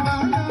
Maria.